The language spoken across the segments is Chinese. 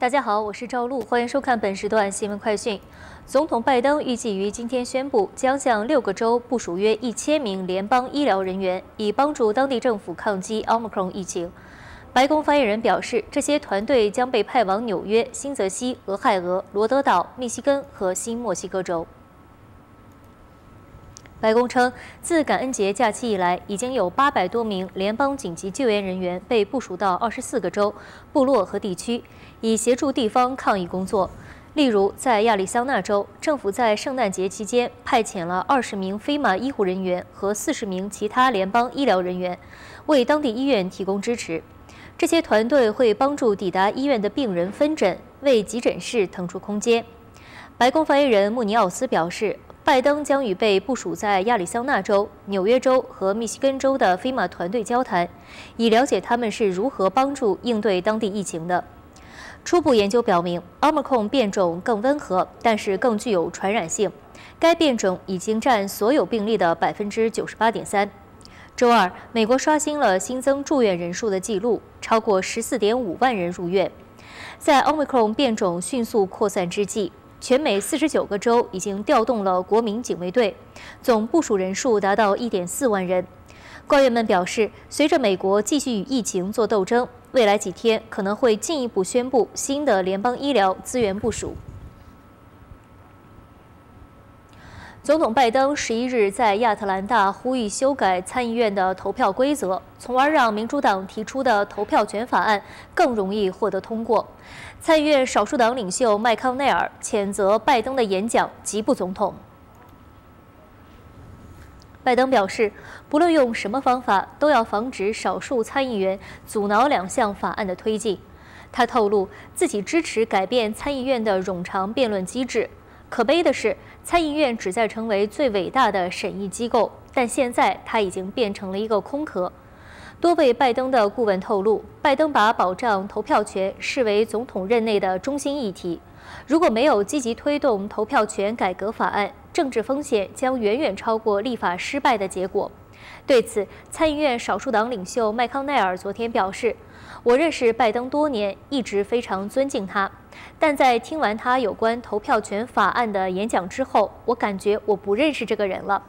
大家好，我是赵璐，欢迎收看本时段新闻快讯。总统拜登预计于今天宣布，将向六个州部署约一千名联邦医疗人员，以帮助当地政府抗击奥 r o n 疫情。白宫发言人表示，这些团队将被派往纽约、新泽西、俄亥俄、罗德岛、密西根和新墨西哥州。白宫称，自感恩节假期以来，已经有八百多名联邦紧急救援人员被部署到二十四个州、部落和地区，以协助地方抗疫工作。例如，在亚利桑那州，政府在圣诞节期间派遣了二十名飞马医护人员和四十名其他联邦医疗人员，为当地医院提供支持。这些团队会帮助抵达医院的病人分诊，为急诊室腾出空间。白宫发言人穆尼奥斯表示。拜登将与被部署在亚利桑那州、纽约州和密西根州的飞马团队交谈，以了解他们是如何帮助应对当地疫情的。初步研究表明，奥密克戎变种更温和，但是更具有传染性。该变种已经占所有病例的百分之九十八点三。周二，美国刷新了新增住院人数的记录，超过十四点五万人入院。在奥密克戎变种迅速扩散之际。全美四十九个州已经调动了国民警卫队，总部署人数达到一点四万人。官员们表示，随着美国继续与疫情做斗争，未来几天可能会进一步宣布新的联邦医疗资源部署。总统拜登十一日在亚特兰大呼吁修改参议院的投票规则，从而让民主党提出的投票权法案更容易获得通过。参议院少数党领袖麦康奈尔谴责拜登的演讲极不总统。拜登表示，不论用什么方法，都要防止少数参议员阻挠两项法案的推进。他透露自己支持改变参议院的冗长辩论机制。可悲的是，参议院旨在成为最伟大的审议机构，但现在它已经变成了一个空壳。多位拜登的顾问透露，拜登把保障投票权视为总统任内的中心议题。如果没有积极推动投票权改革法案，政治风险将远远超过立法失败的结果。对此，参议院少数党领袖麦康奈尔昨天表示：“我认识拜登多年，一直非常尊敬他。”但在听完他有关投票权法案的演讲之后，我感觉我不认识这个人了。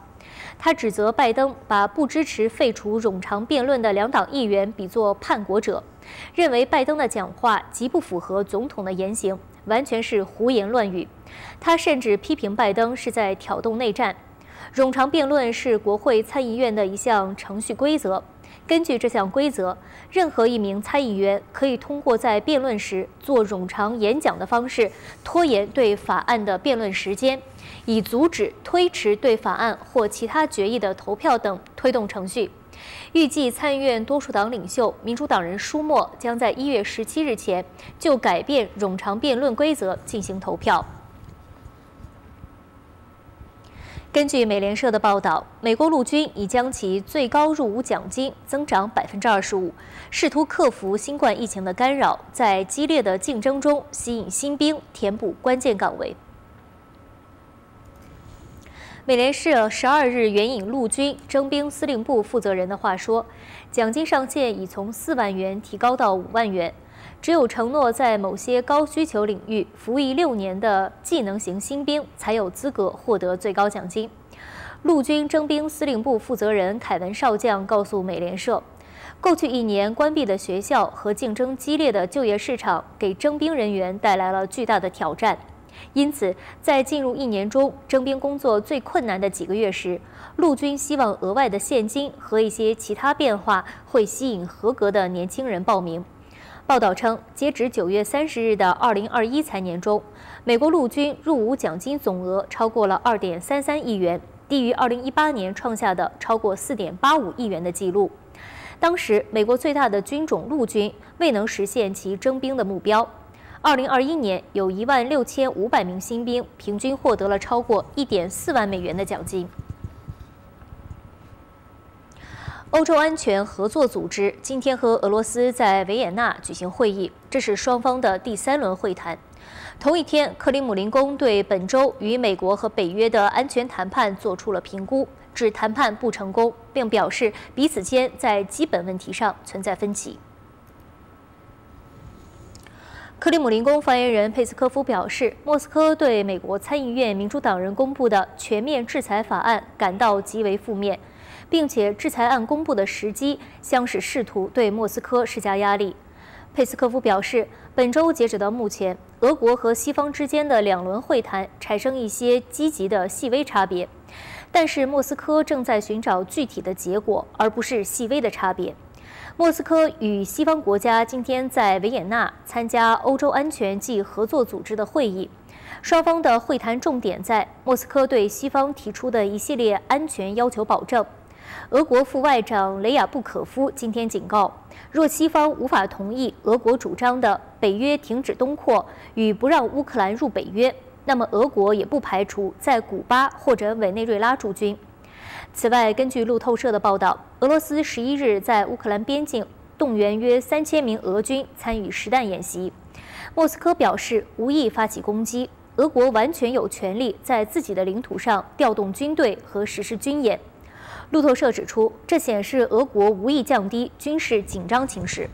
他指责拜登把不支持废除冗长辩论的两党议员比作叛国者，认为拜登的讲话极不符合总统的言行，完全是胡言乱语。他甚至批评拜登是在挑动内战。冗长辩论是国会参议院的一项程序规则。根据这项规则，任何一名参议员可以通过在辩论时做冗长演讲的方式拖延对法案的辩论时间，以阻止推迟对法案或其他决议的投票等推动程序。预计参议院多数党领袖民主党人舒默将在一月十七日前就改变冗长辩论规则进行投票。根据美联社的报道，美国陆军已将其最高入伍奖金增长百分之二十五，试图克服新冠疫情的干扰，在激烈的竞争中吸引新兵，填补关键岗位。美联社十二日援引陆军征兵司令部负责人的话说，奖金上限已从四万元提高到五万元。只有承诺在某些高需求领域服役六年的技能型新兵才有资格获得最高奖金。陆军征兵司令部负责人凯文少将告诉美联社，过去一年关闭的学校和竞争激烈的就业市场给征兵人员带来了巨大的挑战。因此，在进入一年中征兵工作最困难的几个月时，陆军希望额外的现金和一些其他变化会吸引合格的年轻人报名。报道称，截止九月三十日的二零二一财年中，美国陆军入伍奖金总额超过了二点三三亿元，低于二零一八年创下的超过四点八五亿元的记录。当时，美国最大的军种陆军未能实现其征兵的目标。二零二一年，有一万六千五百名新兵平均获得了超过一点四万美元的奖金。欧洲安全合作组织今天和俄罗斯在维也纳举行会议，这是双方的第三轮会谈。同一天，克里姆林宫对本周与美国和北约的安全谈判做出了评估，指谈判不成功，并表示彼此间在基本问题上存在分歧。克里姆林宫发言人佩斯科夫表示，莫斯科对美国参议院民主党人公布的全面制裁法案感到极为负面，并且制裁案公布的时机将是试图对莫斯科施加压力。佩斯科夫表示，本周截止到目前，俄国和西方之间的两轮会谈产生一些积极的细微差别，但是莫斯科正在寻找具体的结果，而不是细微的差别。莫斯科与西方国家今天在维也纳参加欧洲安全及合作组织的会议，双方的会谈重点在莫斯科对西方提出的一系列安全要求保证。俄国副外长雷亚布可夫今天警告，若西方无法同意俄国主张的北约停止东扩与不让乌克兰入北约，那么俄国也不排除在古巴或者委内瑞拉驻军。此外，根据路透社的报道，俄罗斯十一日在乌克兰边境动员约三千名俄军参与实弹演习。莫斯科表示无意发起攻击，俄国完全有权利在自己的领土上调动军队和实施军演。路透社指出，这显示俄国无意降低军事紧张情势。